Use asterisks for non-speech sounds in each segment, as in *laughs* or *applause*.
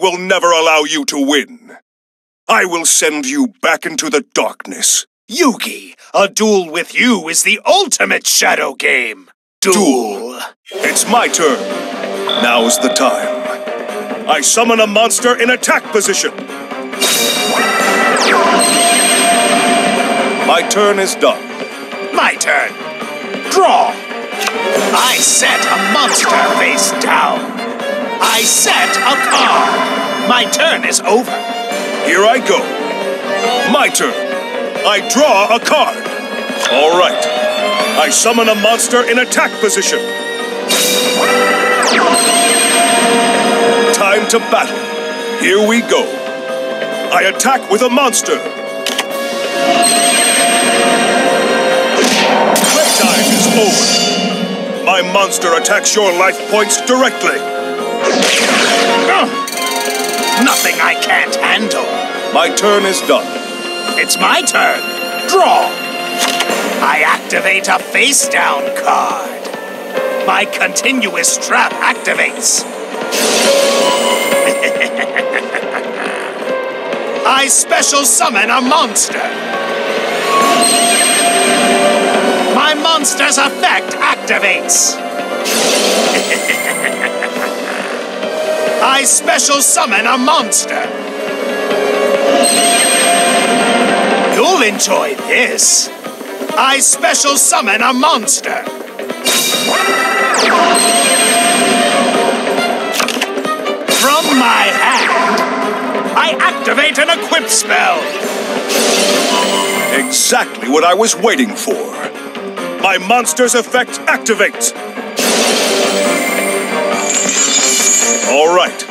Will never allow you to win. I will send you back into the darkness. Yugi, a duel with you is the ultimate shadow game. Duel. It's my turn. Now's the time. I summon a monster in attack position. My turn is done. My turn. Draw. I set a monster face down. I set a card. My turn is over. Here I go. My turn. I draw a card. All right. I summon a monster in attack position. Time to battle. Here we go. I attack with a monster. Playtime is over. My monster attacks your life points directly. Nothing I can't handle. My turn is done. It's my turn. Draw. I activate a face down card. My continuous trap activates. *laughs* I special summon a monster. My monster's effect activates. *laughs* I special summon a monster. You'll enjoy this. I special summon a monster. From my hand, I activate an equip spell. Exactly what I was waiting for. My monster's effect activates. All right.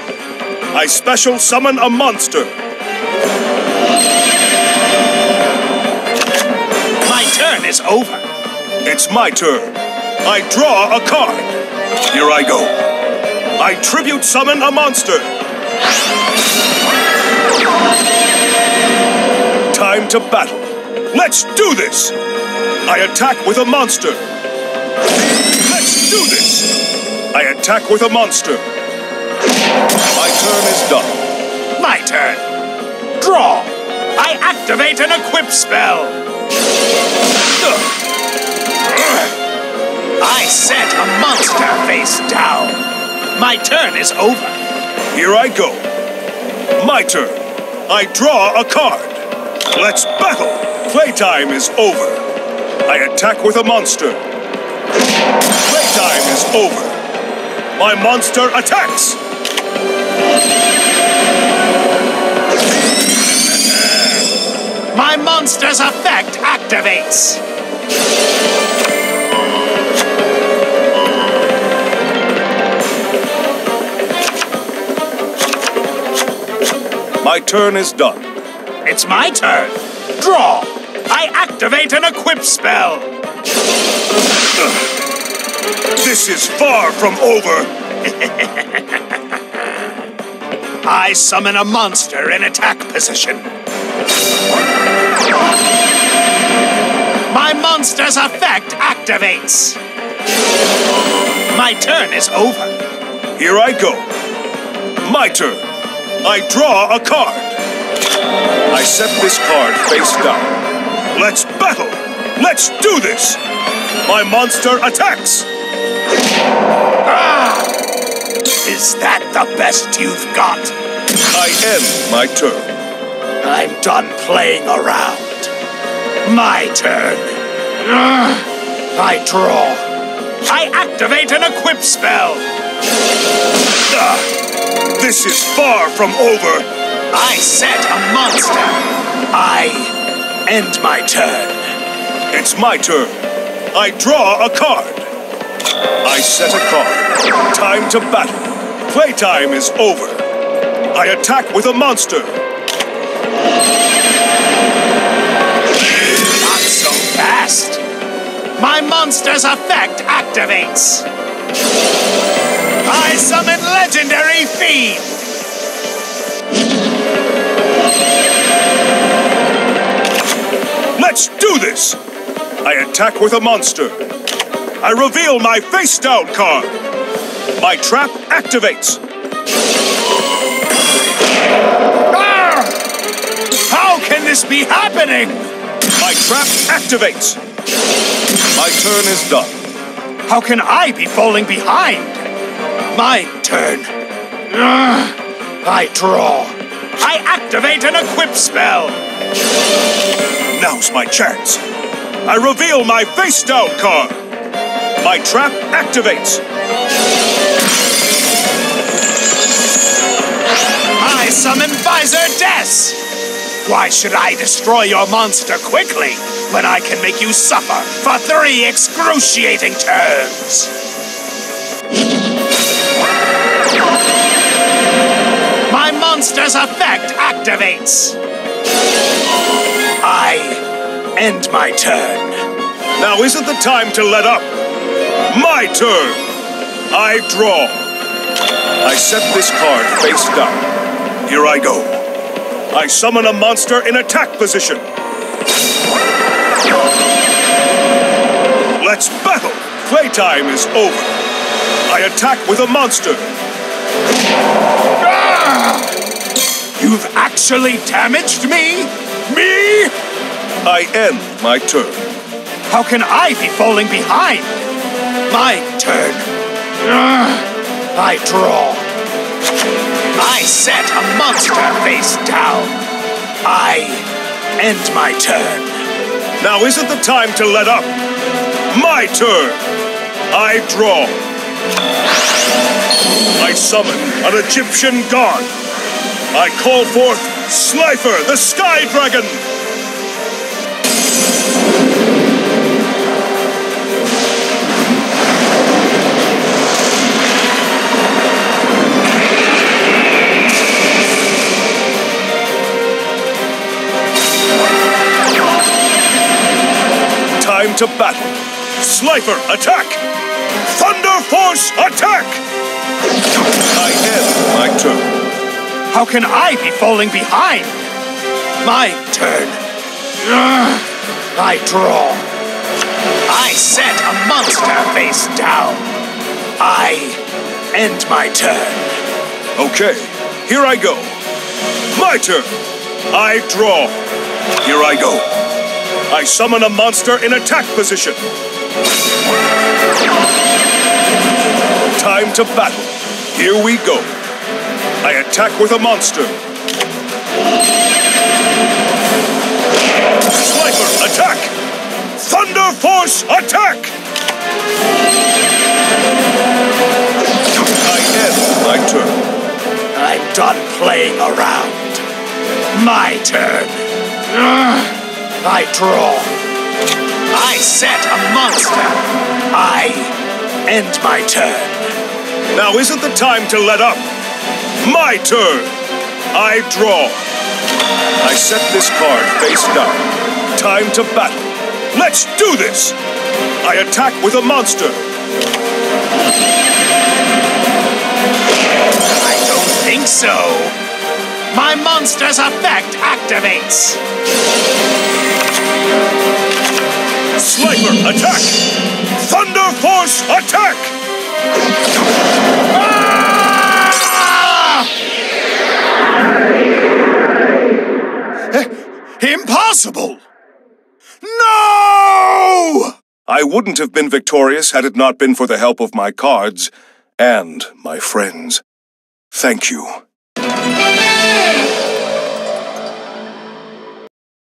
I special summon a monster. My turn is over. It's my turn. I draw a card. Here I go. I tribute summon a monster. Time to battle. Let's do this. I attack with a monster. Let's do this. I attack with a monster. My turn is done. My turn. Draw. I activate an equip spell. I set a monster face down. My turn is over. Here I go. My turn. I draw a card. Let's battle. Playtime is over. I attack with a monster. Playtime is over. My monster attacks. My monster's effect activates. My turn is done. It's my turn. Draw. I activate an equip spell. This is far from over. *laughs* I summon a monster in attack position. My monster's effect activates. My turn is over. Here I go. My turn. I draw a card. I set this card face down. Let's battle. Let's do this. My monster attacks. Ah! Is that the best you've got? I end my turn. I'm done playing around. My turn. Ah! I draw. I activate an equip spell. Ah! This is far from over. I set a monster. I end my turn. It's my turn. I draw a card. I set a card. Time to battle. Playtime is over. I attack with a monster. Not so fast. My monster's effect activates. I summon Legendary Fiend! Let's do this! I attack with a monster. I reveal my face down card. My trap activates. Ah! How can this be happening? My trap activates. My turn is done. How can I be falling behind? My turn. Ah, I draw. I activate an equip spell. Now's my chance. I reveal my face down card. My trap activates. I summon Visor. Why should I destroy your monster quickly when I can make you suffer for three excruciating turns? My monster's effect activates. I end my turn. Now isn't the time to let up. My turn. I draw. I set this card face down. Here I go. I summon a monster in attack position. Let's battle. Playtime is over. I attack with a monster. You've actually damaged me? Me? I end my turn. How can I be falling behind? My turn. Ugh. I draw. I set a monster face down. I end my turn. Now isn't the time to let up. My turn. I draw. I summon an Egyptian god. I call forth Slifer, the Sky Dragon. Time to battle. Slifer, attack! Thunder Force, attack! I end my turn. How can I be falling behind? My turn. Ugh. I draw. I set a monster face down. I end my turn. Okay, here I go. My turn. I draw. Here I go. I summon a monster in attack position. Time to battle. Here we go. I attack with a monster. Slifer, attack! Thunder Force, attack! I end my turn. I'm done playing around. My turn. Ugh. I draw. I set a monster. I end my turn. Now isn't the time to let up. My turn. I draw. I set this card face down. Time to battle. Let's do this. I attack with a monster. I don't think so. My monster's effect activates. Slifer, attack! Thunder Force, attack! Ah! Eh, Impossible! No! I wouldn't have been victorious had it not been for the help of my cards and my friends. Thank you.